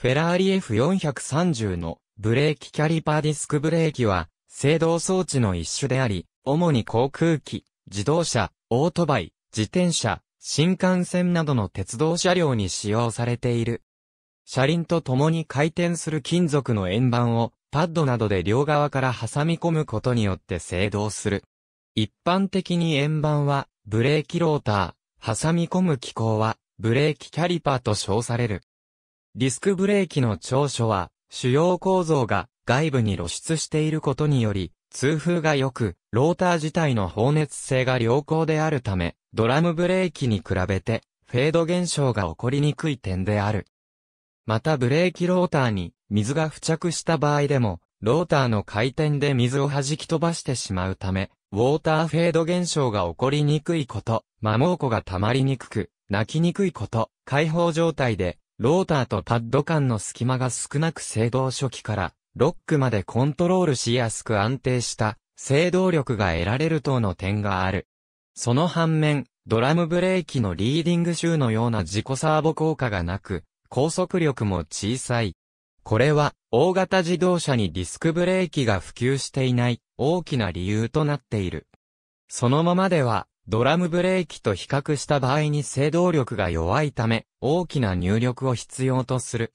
フェラーリ F430 のブレーキキャリパーディスクブレーキは、制動装置の一種であり、主に航空機、自動車、オートバイ、自転車、新幹線などの鉄道車両に使用されている。車輪と共に回転する金属の円盤をパッドなどで両側から挟み込むことによって制動する。一般的に円盤はブレーキローター、挟み込む機構はブレーキキャリパーと称される。ディスクブレーキの長所は主要構造が外部に露出していることにより通風が良く、ローター自体の放熱性が良好であるため、ドラムブレーキに比べて、フェード現象が起こりにくい点である。またブレーキローターに水が付着した場合でも、ローターの回転で水を弾き飛ばしてしまうため、ウォーターフェード現象が起こりにくいこと、摩耗湖が溜まりにくく、泣きにくいこと、開放状態で、ローターとパッド間の隙間が少なく制動初期から、ロックまでコントロールしやすく安定した制動力が得られる等の点がある。その反面、ドラムブレーキのリーディングシューのような自己サーボ効果がなく、高速力も小さい。これは、大型自動車にディスクブレーキが普及していない大きな理由となっている。そのままでは、ドラムブレーキと比較した場合に制動力が弱いため、大きな入力を必要とする。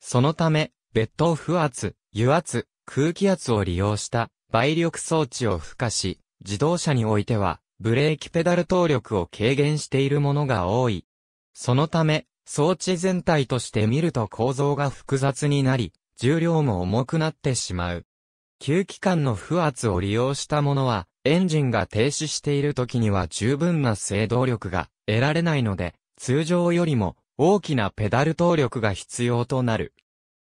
そのため、別途不圧、油圧、空気圧を利用した倍力装置を付加し、自動車においては、ブレーキペダル動力を軽減しているものが多い。そのため、装置全体として見ると構造が複雑になり、重量も重くなってしまう。吸気管の不圧を利用したものは、エンジンが停止している時には十分な制動力が得られないので、通常よりも大きなペダル動力が必要となる。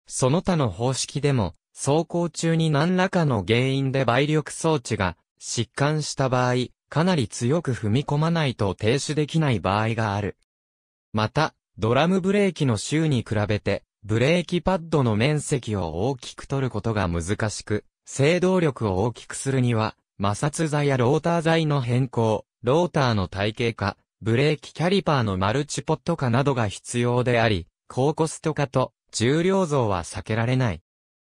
その他の方式でも、走行中に何らかの原因で倍力装置が疾患した場合、かなり強く踏み込まないと停止できない場合がある。また、ドラムブレーキの周に比べて、ブレーキパッドの面積を大きく取ることが難しく、制動力を大きくするには、摩擦材やローター材の変更、ローターの体系化、ブレーキキャリパーのマルチポット化などが必要であり、高コスト化と重量増は避けられない。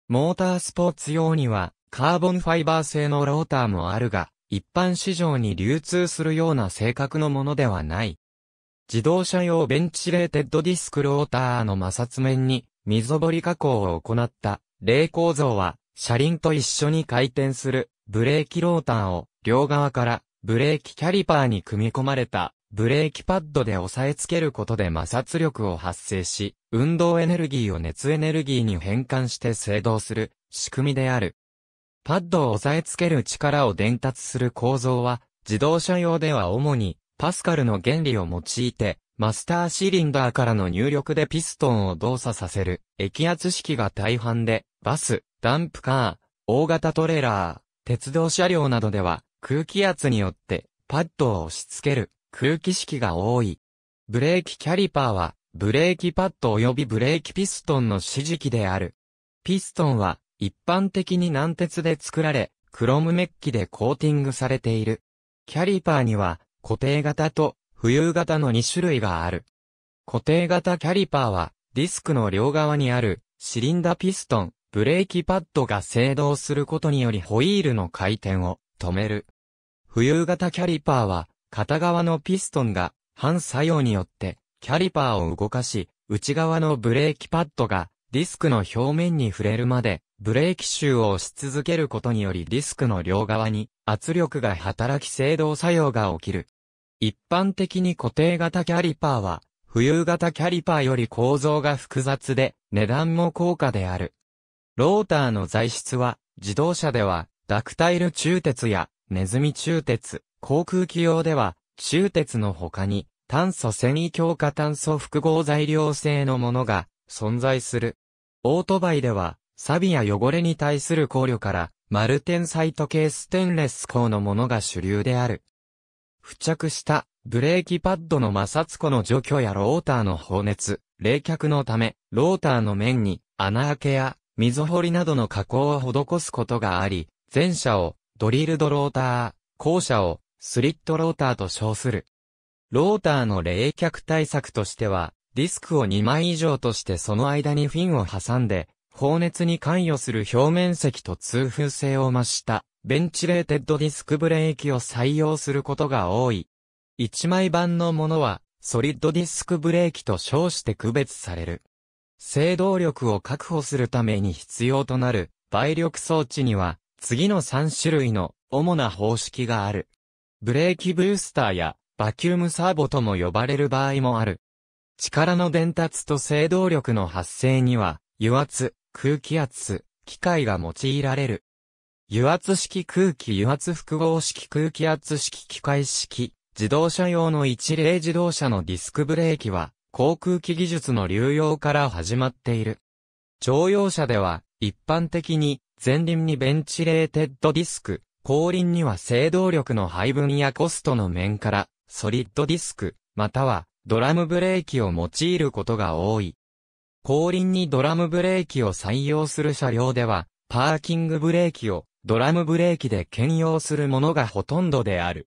モータースポーツ用には、カーボンファイバー製のローターもあるが、一般市場に流通するような性格のものではない。自動車用ベンチレーテッドディスクローターの摩擦面に溝彫り加工を行った例。構造は車輪と一緒に回転するブレーキローターを両側からブレーキキャリパーに組み込まれたブレーキパッドで押さえつけることで摩擦力を発生し、運動エネルギーを熱エネルギーに変換して制動する仕組みである。パッドを押さえつける力を伝達する構造は、自動車用では主にパスカルの原理を用いて、マスターシリンダーからの入力でピストンを動作させる、液圧式が大半で、バス、ダンプカー、大型トレーラー、鉄道車両などでは、空気圧によってパッドを押し付ける空気式が多い。ブレーキキャリパーは、ブレーキパッド及びブレーキピストンの指示器である。ピストンは、一般的に軟鉄で作られ、クロムメッキでコーティングされている。キャリパーには、固定型と浮遊型の2種類がある。固定型キャリパーは、ディスクの両側にある、シリンダピストン、ブレーキパッドが制動することによりホイールの回転を止める。浮遊型キャリパーは、片側のピストンが反作用によってキャリパーを動かし、内側のブレーキパッドがディスクの表面に触れるまでブレーキシューを押し続けることによりディスクの両側に圧力が働き制動作用が起きる。一般的に固定型キャリパーは浮遊型キャリパーより構造が複雑で値段も高価である。ローターの材質は自動車ではダクタイル鋳鉄やネズミ鋳鉄、航空機用では、鋳鉄の他に、炭素繊維強化炭素複合材料製のものが存在する。オートバイでは、錆や汚れに対する考慮から、マルテンサイト系ステンレス鋼のものが主流である。付着したブレーキパッドの摩擦粉の除去やローターの放熱、冷却のため、ローターの面に穴開けや溝掘りなどの加工を施すことがあり、前者をドリルドローター、後者をスリットローターと称する。ローターの冷却対策としては、ディスクを2枚以上としてその間にフィンを挟んで、放熱に関与する表面積と通風性を増した、ベンチレーテッドディスクブレーキを採用することが多い。1枚版のものは、ソリッドディスクブレーキと称して区別される。制動力を確保するために必要となる倍力装置には、次の3種類の主な方式がある。ブレーキブースターやバキュームサーボとも呼ばれる場合もある。力の伝達と制動力の発生には、油圧、空気圧、機械が用いられる。油圧式空気油圧複合式空気圧式機械式、自動車用の一例自動車のディスクブレーキは、航空機技術の流用から始まっている。乗用車では、一般的に、前輪にベンチレーテッドディスク、後輪には制動力の配分やコストの面から、ソリッドディスク、または、ドラムブレーキを用いることが多い。後輪にドラムブレーキを採用する車両では、パーキングブレーキをドラムブレーキで兼用するものがほとんどである。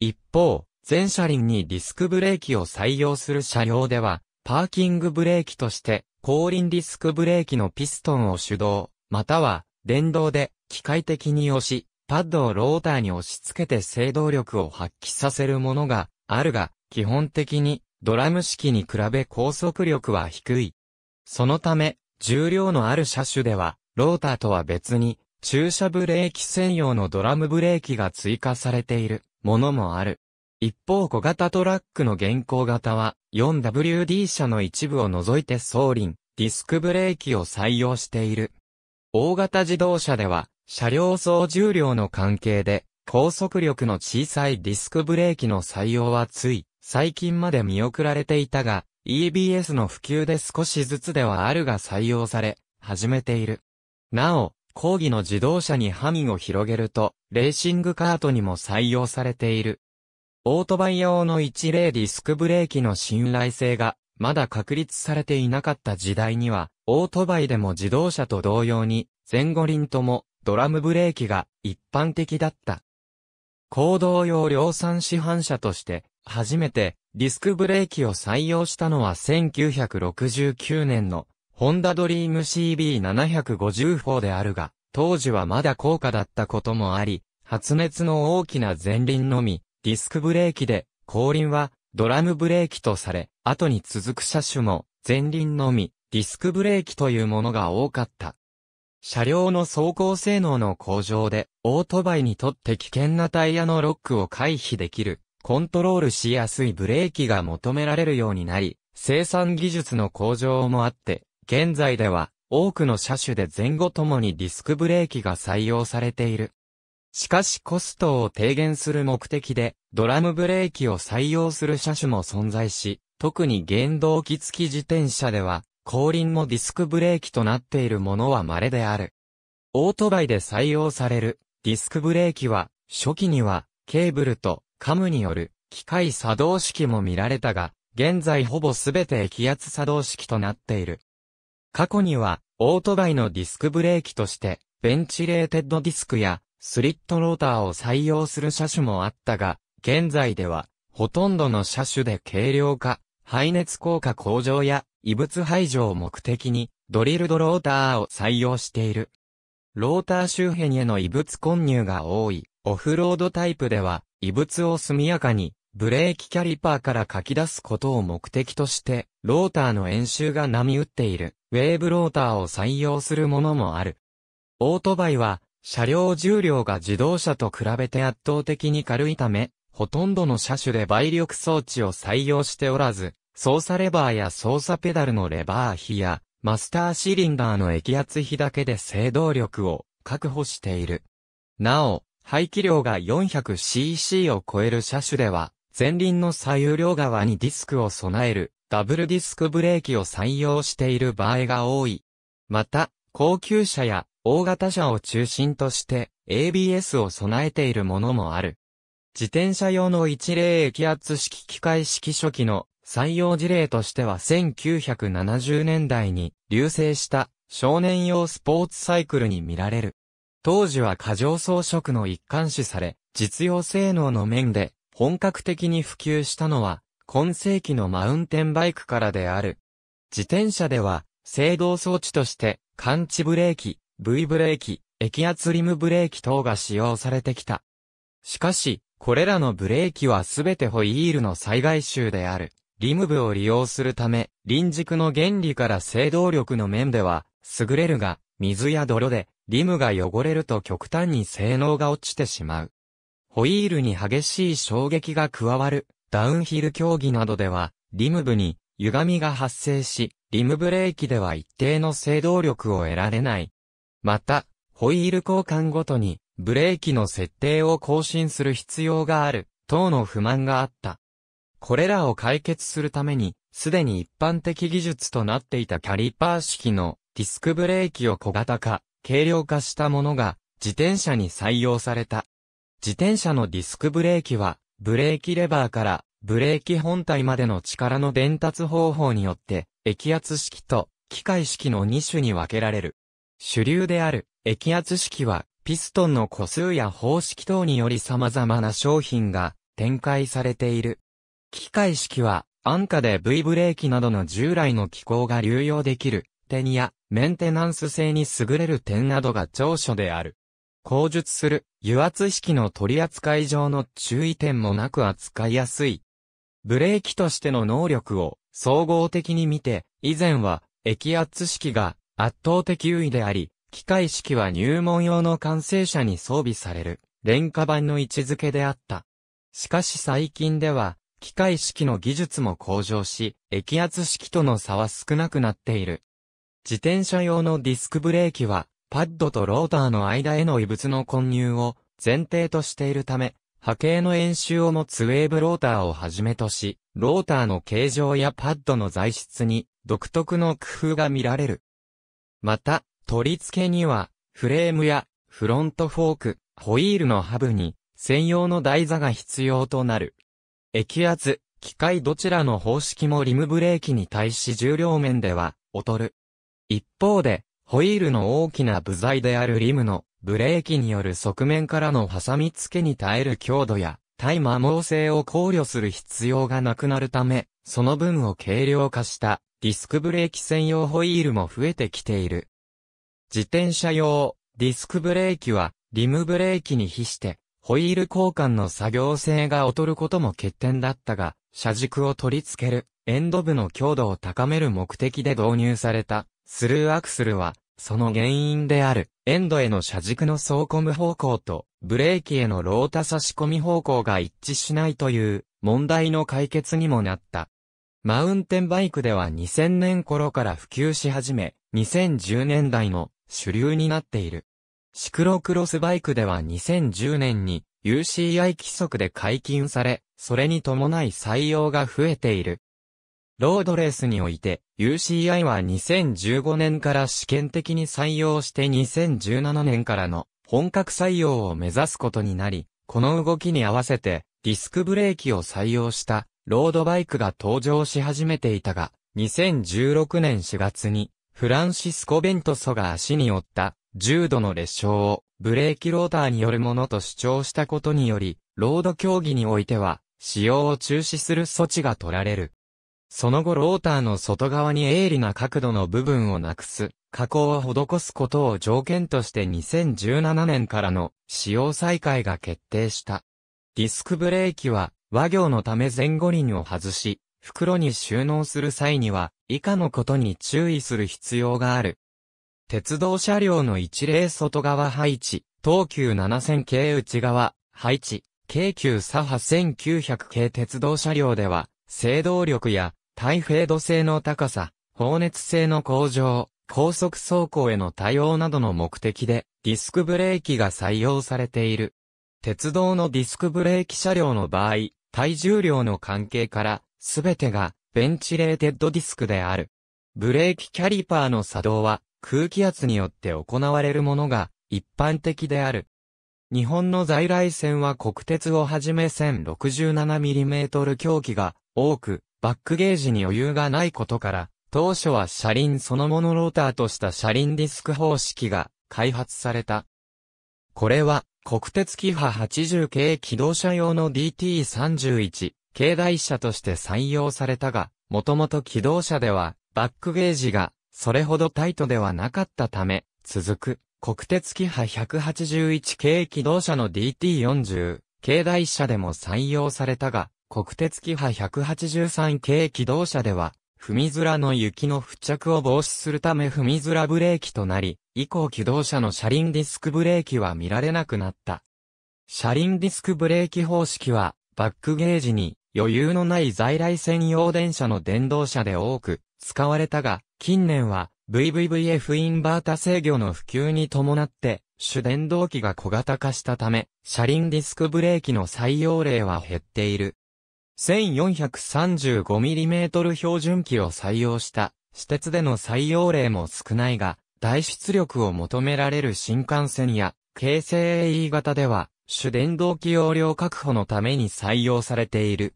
一方、全車輪にディスクブレーキを採用する車両では、パーキングブレーキとして、後輪ディスクブレーキのピストンを手動、または、電動で、機械的に押し、パッドをローターに押し付けて制動力を発揮させるものがあるが、基本的にドラム式に比べ高速力は低い。そのため、重量のある車種では、ローターとは別に、駐車ブレーキ専用のドラムブレーキが追加されているものもある。一方小型トラックの現行型は 4WD 車の一部を除いて総輪、ディスクブレーキを採用している。大型自動車では車両総重量の関係で高速力の小さいディスクブレーキの採用はつい最近まで見送られていたが EBS の普及で少しずつではあるが採用され始めている。なお、講義の自動車に範囲を広げると、レーシングカートにも採用されている。オートバイ用の一例ディスクブレーキの信頼性が、まだ確立されていなかった時代には、オートバイでも自動車と同様に、前後輪とも、ドラムブレーキが一般的だった。行動用量産市販車として、初めて、ディスクブレーキを採用したのは1969年のホンダドリーム CB750 であるが、当時はまだ高価だったこともあり、発熱の大きな前輪のみ、ディスクブレーキで、後輪はドラムブレーキとされ、後に続く車種も前輪のみ、ディスクブレーキというものが多かった。車両の走行性能の向上で、オートバイにとって危険なタイヤのロックを回避できる、コントロールしやすいブレーキが求められるようになり、生産技術の向上もあって、現在では多くの車種で前後ともにディスクブレーキが採用されている。しかしコストを低減する目的でドラムブレーキを採用する車種も存在し、特に原動機付き自転車では後輪もディスクブレーキとなっているものは稀である。オートバイで採用されるディスクブレーキは初期にはケーブルとカムによる機械作動式も見られたが、現在ほぼすべて油圧作動式となっている。過去には、オートバイのディスクブレーキとして、ベンチレーテッドディスクや、スリットローターを採用する車種もあったが、現在では、ほとんどの車種で軽量化、排熱効果向上や、異物排除を目的に、ドリルドローターを採用している。ローター周辺への異物混入が多い、オフロードタイプでは、異物を速やかに、ブレーキキャリパーから書き出すことを目的として、ローターの演習が波打っている、ウェーブローターを採用するものもある。オートバイは、車両重量が自動車と比べて圧倒的に軽いため、ほとんどの車種で倍力装置を採用しておらず、操作レバーや操作ペダルのレバー比や、マスターシリンダーの液圧比だけで制動力を確保している。なお、排気量が 400cc を超える車種では、前輪の左右両側にディスクを備えるダブルディスクブレーキを採用している場合が多い。また、高級車や大型車を中心として ABS を備えているものもある。自転車用の一例液圧式機械式初期の採用事例としては1970年代に流星した少年用スポーツサイクルに見られる。当時は過剰装飾の一貫視され、実用性能の面で本格的に普及したのは、今世紀のマウンテンバイクからである。自転車では、制動装置として、感知ブレーキ、V ブレーキ、液圧リムブレーキ等が使用されてきた。しかし、これらのブレーキはすべてホイールの災害臭である。リム部を利用するため、輪軸の原理から制動力の面では、優れるが、水や泥で、リムが汚れると極端に性能が落ちてしまう。ホイールに激しい衝撃が加わる、ダウンヒル競技などでは、リム部に歪みが発生し、リムブレーキでは一定の制動力を得られない。また、ホイール交換ごとに、ブレーキの設定を更新する必要がある、等の不満があった。これらを解決するために、すでに一般的技術となっていたキャリパー式のディスクブレーキを小型化、軽量化したものが自転車に採用された。自転車のディスクブレーキは、ブレーキレバーからブレーキ本体までの力の伝達方法によって、液圧式と機械式の2種に分けられる。主流である液圧式は、ピストンの個数や方式等により様々な商品が展開されている。機械式は、安価で V ブレーキなどの従来の機構が流用できる点やメンテナンス性に優れる点などが長所である。口述する油圧式の取扱い上の注意点もなく扱いやすい。ブレーキとしての能力を総合的に見て、以前は液圧式が圧倒的優位であり、機械式は入門用の完成車に装備される廉価版の位置づけであった。しかし最近では機械式の技術も向上し、液圧式との差は少なくなっている。自転車用のディスクブレーキは、パッドとローターの間への異物の混入を前提としているため、波形の円周を持つウェーブローターをはじめとし、ローターの形状やパッドの材質に独特の工夫が見られる。また、取り付けには、フレームやフロントフォーク、ホイールのハブに専用の台座が必要となる。液圧、機械どちらの方式もリムブレーキに対し重量面では劣る。一方で、ホイールの大きな部材であるリムのブレーキによる側面からの挟み付けに耐える強度や耐摩耗性を考慮する必要がなくなるため、その分を軽量化したディスクブレーキ専用ホイールも増えてきている。自転車用ディスクブレーキはリムブレーキに比してホイール交換の作業性が劣ることも欠点だったが、車軸を取り付ける、エンド部の強度を高める目的で導入された、スルーアクスルは、その原因である、エンドへの車軸の走コム方向と、ブレーキへのロータ差し込み方向が一致しないという、問題の解決にもなった。マウンテンバイクでは2000年頃から普及し始め、2010年代の主流になっている。シクロクロスバイクでは2010年に UCI 規則で解禁され、それに伴い採用が増えている。ロードレースにおいて UCI は2015年から試験的に採用して2017年からの本格採用を目指すことになり、この動きに合わせてディスクブレーキを採用したロードバイクが登場し始めていたが、2016年4月にフランシスコ・ベントソが足に負った重度の裂傷をブレーキローターによるものと主張したことにより、ロード競技においては、使用を中止する措置が取られる。その後ローターの外側に鋭利な角度の部分をなくす、加工を施すことを条件として2017年からの使用再開が決定した。ディスクブレーキは、和行のため前後輪を外し、袋に収納する際には、以下のことに注意する必要がある。鉄道車両の一例外側配置、東急7000系内側配置、京急サハ1900系鉄道車両では、制動力や耐フェード性の高さ、放熱性の向上、高速走行への対応などの目的で、ディスクブレーキが採用されている。鉄道のディスクブレーキ車両の場合、大重量の関係から、すべてがベンチレーテッドディスクである。ブレーキキャリパーの作動は、空気圧によって行われるものが一般的である。日本の在来線は国鉄をはじめ 1067mm 狂気が多く、バックゲージに余裕がないことから、当初は車輪そのものローターとした車輪ディスク方式が開発された。これは国鉄キハ80系機動車用の DT31 軽台車として採用されたが、もともと機動車では、バックゲージが、それほどタイトではなかったため、続く、国鉄キハ181系機動車の DT40、軽台車でも採用されたが、国鉄キハ183系機動車では、踏み面の雪の付着を防止するため踏み面ブレーキとなり、以降機動車の車輪ディスクブレーキは見られなくなった。車輪ディスクブレーキ方式は、バックゲージに余裕のない在来専用電車の電動車で多く使われたが、近年は VVVF インバータ制御の普及に伴って、主電動機が小型化したため、車輪ディスクブレーキの採用例は減っている。1435mm 標準機を採用した私鉄での採用例も少ないが、大出力を求められる新幹線や、京成 AE 型では、主電動機容量確保のために採用されている。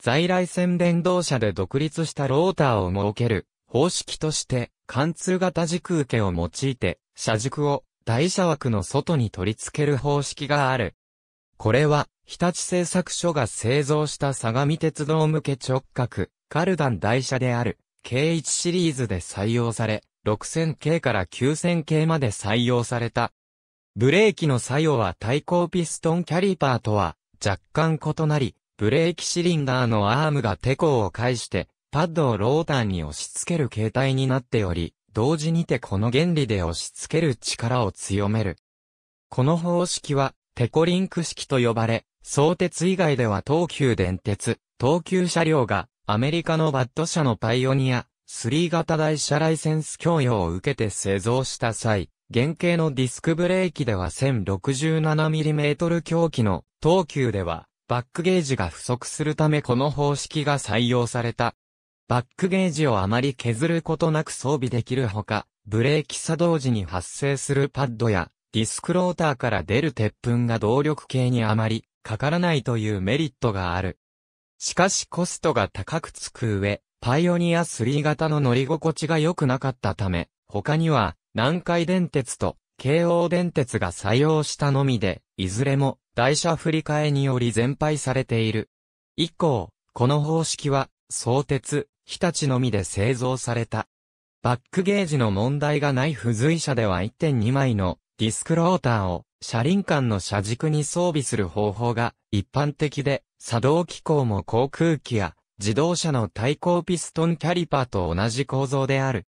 在来線電動車で独立したローターを設ける方式として、貫通型軸受けを用いて、車軸を台車枠の外に取り付ける方式がある。これは、日立製作所が製造した相模鉄道向け直角、カルダン台車である、K1 シリーズで採用され、6000系から9000系まで採用された。ブレーキの作用は対向ピストンキャリパーとは若干異なり、ブレーキシリンダーのアームがテコを介して、パッドをローターに押し付ける形態になっており、同時にてこの原理で押し付ける力を強める。この方式は、テコリンク式と呼ばれ、相鉄以外では東急電鉄、東急車両が、アメリカのバッド社のパイオニア、3型台車ライセンス供与を受けて製造した際、原型のディスクブレーキでは 1067mm 狭軌の東急ではバックゲージが不足するためこの方式が採用された。バックゲージをあまり削ることなく装備できるほか、ブレーキ作動時に発生するパッドやディスクローターから出る鉄粉が動力系にあまりかからないというメリットがある。しかしコストが高くつく上、パイオニア3型の乗り心地が良くなかったため、他には南海電鉄と京王電鉄が採用したのみで、いずれも台車振り替えにより全廃されている。以降、この方式は、相鉄、日立のみで製造された。バックゲージの問題がない付随車では1.2枚のディスクローターを車輪間の車軸に装備する方法が一般的で、作動機構も航空機や自動車の対向ピストンキャリパーと同じ構造である。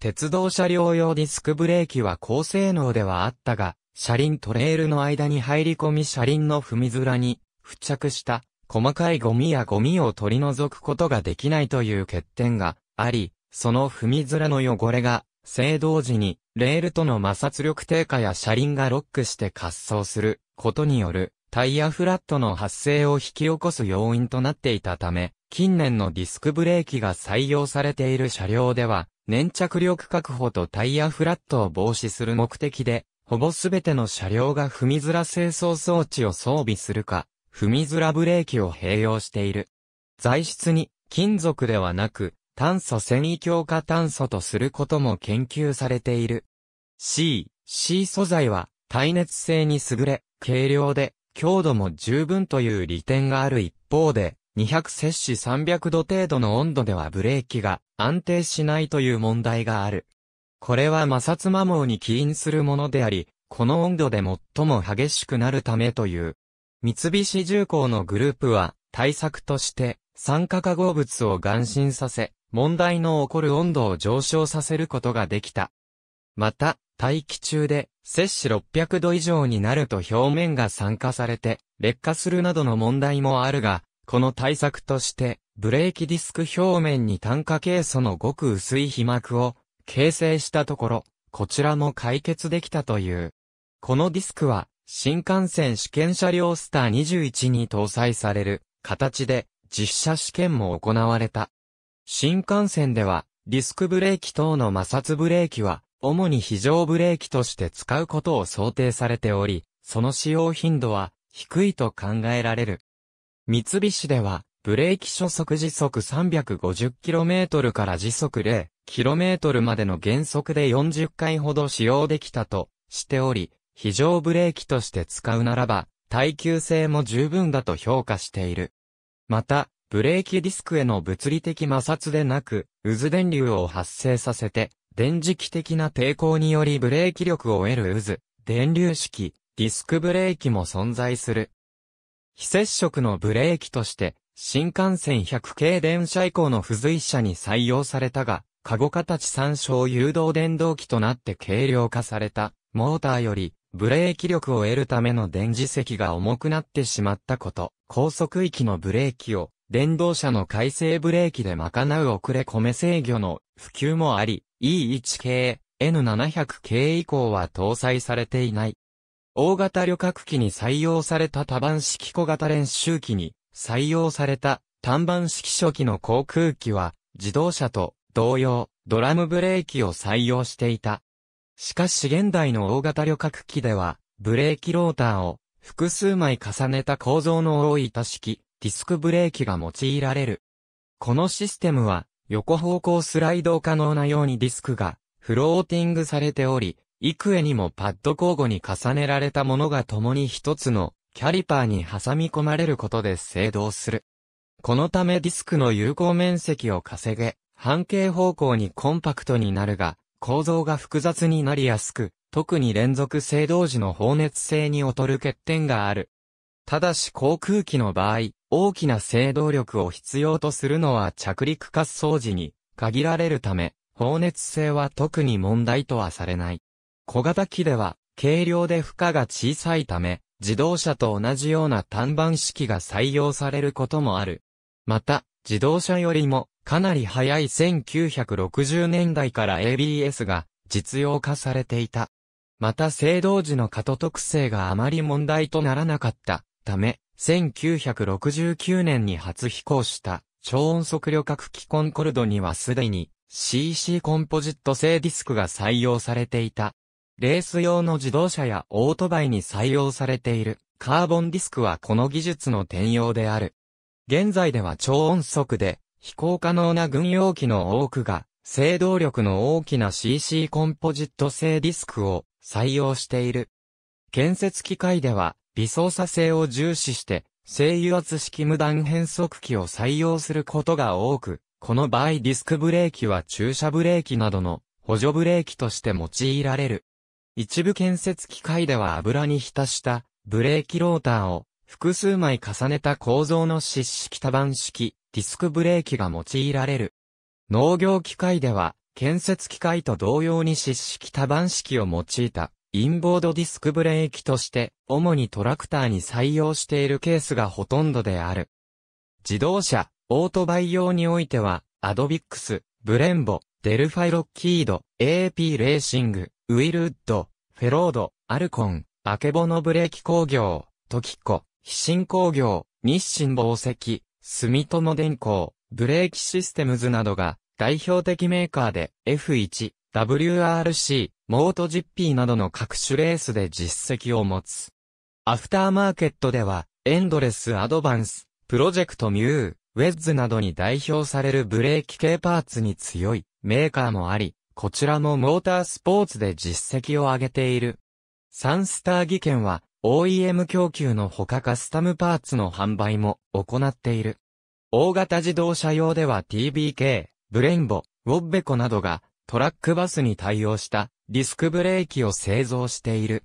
鉄道車両用ディスクブレーキは高性能ではあったが、車輪トレールの間に入り込み車輪の踏み面に付着した細かいゴミやゴミを取り除くことができないという欠点があり、その踏み面の汚れが制動時にレールとの摩擦力低下や車輪がロックして滑走することによるタイヤフラットの発生を引き起こす要因となっていたため、近年のディスクブレーキが採用されている車両では、粘着力確保とタイヤフラットを防止する目的で、ほぼすべての車両が踏みづら清掃装置を装備するか、踏みづらブレーキを併用している。材質に金属ではなく、炭素繊維強化炭素とすることも研究されている。C、C 素材は耐熱性に優れ、軽量で強度も十分という利点がある一方で、200摂氏300度程度の温度ではブレーキが安定しないという問題がある。これは摩擦摩耗に起因するものであり、この温度で最も激しくなるためという。三菱重工のグループは対策として酸化化合物を含浸させ、問題の起こる温度を上昇させることができた。また、大気中で、摂氏600度以上になると表面が酸化されて、劣化するなどの問題もあるが、この対策として、ブレーキディスク表面に炭化ケイ素のごく薄い皮膜を形成したところ、こちらも解決できたという。このディスクは、新幹線試験車両スター21に搭載される形で実車試験も行われた。新幹線では、ディスクブレーキ等の摩擦ブレーキは主に非常ブレーキとして使うことを想定されており、その使用頻度は低いと考えられる。三菱では、ブレーキ初速時速 350km から時速 0km までの減速で40回ほど使用できたとしており、非常ブレーキとして使うならば、耐久性も十分だと評価している。また、ブレーキディスクへの物理的摩擦でなく、渦電流を発生させて、電磁気的な抵抗によりブレーキ力を得る渦、電流式、ディスクブレーキも存在する。非接触のブレーキとして、新幹線100系電車以降の付随車に採用されたが、カゴ形参照誘導電動機となって軽量化された、モーターより、ブレーキ力を得るための電磁石が重くなってしまったこと、高速域のブレーキを、電動車の回生ブレーキで賄う遅れ込め制御の普及もあり、E1 系、N700 系以降は搭載されていない。大型旅客機に採用された多板式小型練習機に採用された単板式初期の航空機は自動車と同様ドラムブレーキを採用していた。しかし現代の大型旅客機ではブレーキローターを複数枚重ねた構造の多い多式ディスクブレーキが用いられる。このシステムは横方向スライド可能なようにディスクがフローティングされており、幾重にもパッド交互に重ねられたものが共に一つのキャリパーに挟み込まれることで制動する。このためディスクの有効面積を稼げ、半径方向にコンパクトになるが、構造が複雑になりやすく、特に連続制動時の放熱性に劣る欠点がある。ただし航空機の場合、大きな制動力を必要とするのは着陸滑走時に限られるため、放熱性は特に問題とはされない。小型機では、軽量で負荷が小さいため、自動車と同じような単板式が採用されることもある。また、自動車よりもかなり早い1960年代から ABS が実用化されていた。また制動時の過渡特性があまり問題とならなかったため、1969年に初飛行した超音速旅客機コンコルドにはすでに CC コンポジット製ディスクが採用されていた。レース用の自動車やオートバイに採用されているカーボンディスクはこの技術の転用である。現在では超音速で飛行可能な軍用機の多くが制動力の大きな CC コンポジット製ディスクを採用している。建設機械では微操作性を重視して静油圧式無断変速機を採用することが多く、この場合ディスクブレーキは駐車ブレーキなどの補助ブレーキとして用いられる。一部建設機械では油に浸したブレーキローターを複数枚重ねた構造の湿式多板式ディスクブレーキが用いられる。農業機械では建設機械と同様に湿式多板式を用いたインボードディスクブレーキとして主にトラクターに採用しているケースがほとんどである。自動車、オートバイ用においてはアドビックス、ブレンボ、デルファイ、ロッキード、AP レーシング、ウィルウッド、フェロード、アルコン、アケボノブレーキ工業、トキコ、日信工業、日清紡績、住友電工、ブレーキシステムズなどが代表的メーカーで F1、WRC、モート GP などの各種レースで実績を持つ。アフターマーケットでは、エンドレスアドバンス、プロジェクトミュー、ウェッズなどに代表されるブレーキ系パーツに強いメーカーもあり、こちらもモータースポーツで実績を上げている。サンスター技研は OEM 供給のほかカスタムパーツの販売も行っている。大型自動車用では TBK、ブレインボ、ウォッベコなどがトラックバスに対応したディスクブレーキを製造している。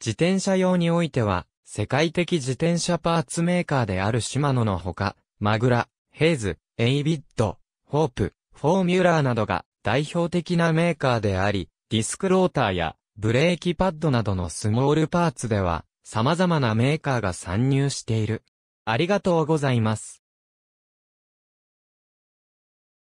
自転車用においては世界的自転車パーツメーカーであるシマノのほか、マグラ、ヘイズ、エイビッド、ホープ、フォーミュラーなどが代表的なメーカーであり、ディスクローターやブレーキパッドなどのスモールパーツでは様々なメーカーが参入している。ありがとうございます。